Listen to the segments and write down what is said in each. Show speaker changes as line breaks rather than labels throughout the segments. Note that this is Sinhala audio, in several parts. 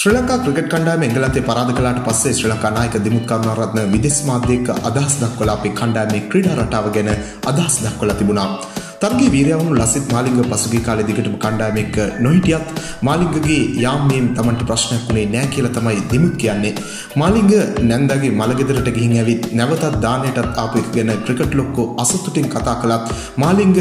ශ්‍රී ලංකා ක්‍රිකට් කණ්ඩායම එංගලන්තේ පරාද කළාට පස්සේ ශ්‍රී ලංකා නායක දිමුත් කරුණාරත්න විදේශ මාධ්‍යයක අදහස් දක්වලා අපේ කණ්ඩායමේ ක්‍රීඩා රටාව ගැන අදහස් දක්වලා තිබුණා. තරගේ වීරයවුණු ලසිත් මාලිංග පසුගිය කාලේ දිගටම කණ්ඩායම එක්ක නොහිටියත් මාලිංගගේ යාම්මේම් Tamanට ප්‍රශ්නයක් වුණේ නෑ කියලා තමයි දිමුත් කියන්නේ. මාලිංග නැන්දාගේ මලගෙදරට ගිහින් ඇවිත් නැවතත් දානයටත් ආපු එක ගැන ක්‍රිකට් ලොක්කෝ අසතුටින් කතා කළත් මාලිංග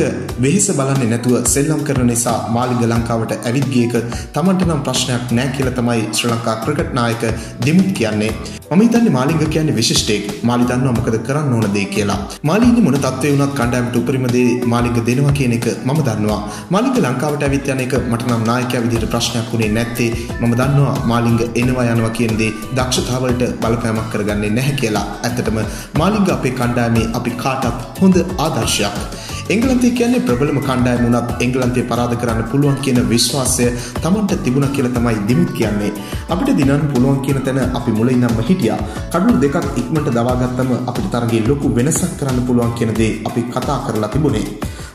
වෙහෙස බලන්නේ නැතුව සෙල්ලම් කරන නිසා මාලිංග ලංකාවට ඇවිත් ගිය එක Tamanට නම් ප්‍රශ්නයක් නෑ කියලා තමයි ශ්‍රී ලංකා ක්‍රිකට් නායක දිමුත් කියන්නේ. මම හිතන්නේ මාලිංග කියන්නේ විශිෂ්ටයෙක්. මාලි දන්නවා මොකද කරන්න ඕන දේ කියලා. මාලි ඉන්නේ මොන තත්ත්වේ වුණත් කණ්ඩායමට උපරිම දේ මාලිංග දෙනවා කියන එක මම දන්නවා. මාලිංග ලංකාවට ඇවිත් යන එක මට නම් නායකයා විදිහට ප්‍රශ්නයක් වුණේ නැත්තේ මම දන්නවා මාලිංග එනවා යනවා කියන දේ දක්ෂතාවලට බලපෑමක් කරගන්නේ නැහැ කියලා. ඇත්තටම මාලිංග අපේ කණ්ඩායමේ අපි කාටත් හොඳ ආදර්ශයක්. එංගලන්තය කියන්නේ ප්‍රබලම කණ්ඩායම වුණත් එංගලන්තය පරාද කරන්න පුළුවන් කියන විශ්වාසය Tamanට තිබුණා කියලා තමයි දිමුත් කියන්නේ. අපිට දිනන්න පුළුවන් කියන තැන අපි මුලින් ඉඳන්ම හිටියා. කඩුළු දෙකක් ඉක්මනට දවාගත්තම අපිට තරගේ ලොකු වෙනසක් කරන්න පුළුවන් කියන දේ අපි කතා කරලා තිබුණේ.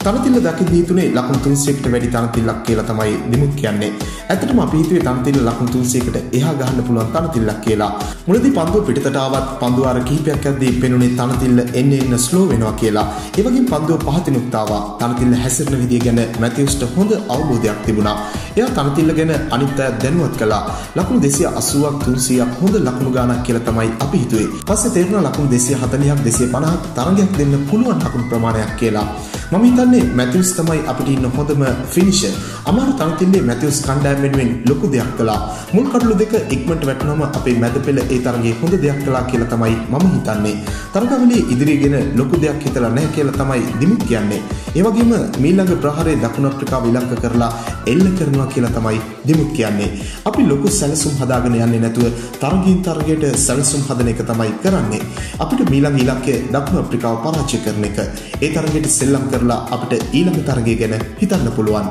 තනතිල්ල දකිද්දී තුනේ ලකුණු 300කට වැඩි තනතිල්ලක් කියලා තමයි දිමුත් කියන්නේ. ඇත්තටම අපි හිතුවේ තනතිල්ල ලකුණු 300කට එහා ගහන්න පුළුවන් තනතිල්ලක් කියලා. මුලදී පන්දුව පිටතට ආවත් පන්දුව අර කිහිපයක් යද්දී පෙනුනේ තනතිල්ල එන්න එන්න ස්ලෝ වෙනවා කියලා. ඒ වගේම පන්දුව පහතිනුත් ආවා. තනතිල්ල හැසිරෙන විදිය ගැන මැතිව්ස්ට හොඳ අවබෝධයක් තිබුණා. එයා තනතිල්ල ගැන අනිත් අය දැනුවත් කළා. ලකුණු 280ක් 300ක් හොඳ ලකුණු ගානක් කියලා තමයි අපි හිතුවේ. පස්සේ තේරුණා ලකුණු 240ක් 250ක් තරගයක් දෙන්න පුළුවන් ලකුණු ප්‍රමාණයක් කියලා. මම හිතන්නේ මැතිව්ස් තමයි අපිට ඉන්න හොඳම ෆිනිෂර්. අමාරු තනතිල්ලේ මැතිව්ස් කණ්ඩායම වෙනුවෙන් ලොකු දෙයක් කළා. මුල් කඩලු දෙක ඉක්මනට වැටුනම අපේ මැද පෙළ ඒ තරගේ හොඳ දෙයක් කළා කියලා තමයි මම හිතන්නේ. තරගවලේ ඉදිරියගෙන ලොකු දෙයක් හිතලා නැහැ කියලා තමයි දිමුත් කියන්නේ. ඒ වගේම මීළඟ ප්‍රහාරයේ දකුණු අප්‍රිකාව ඉලක්ක කරලා එල්ල කරනවා කියලා තමයි දිමුත් කියන්නේ. අපි ලොකු සැලසුම් හදාගෙන යන්නේ නැතුව තරගින් තරගයට සැලසුම් හදන එක තමයි කරන්නේ. අපිට මීළඟ ඉලක්කය දකුණු අප්‍රිකාව පරාජය කරන එක. ඒ තරගයට සෙල්ලම් කරලා අපිට ඊළඟ තරගය ගැන හිතන්න පුළුවන්.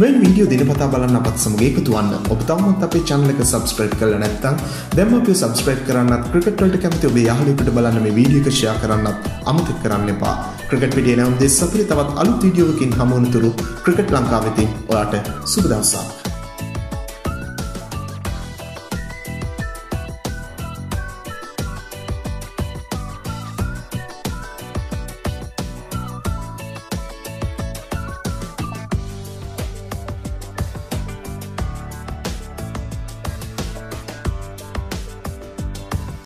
මෙන් වීඩියෝ දිනපතා බලන්න අපත් සමග එකතු වන්න. ඔබ තවමත් අපේ channel එක subscribe කරලා නැත්නම් දැන්ම අපිව subscribe කරන්නත් ක්‍රිකට් වලට කැමති ඔබේ යාළුවෙකුට බලන්න මේ වීඩියෝ එක share කරන්නත් අමතක කරන්න එපා. ක්‍රිකට් වීඩියෝ නම් දෙස් අපිට තවත් අලුත් වීඩියෝවකින් හමු වනතුරු ක්‍රිකට් ලංකාවෙතින් ඔයාට සුබ දවසක්.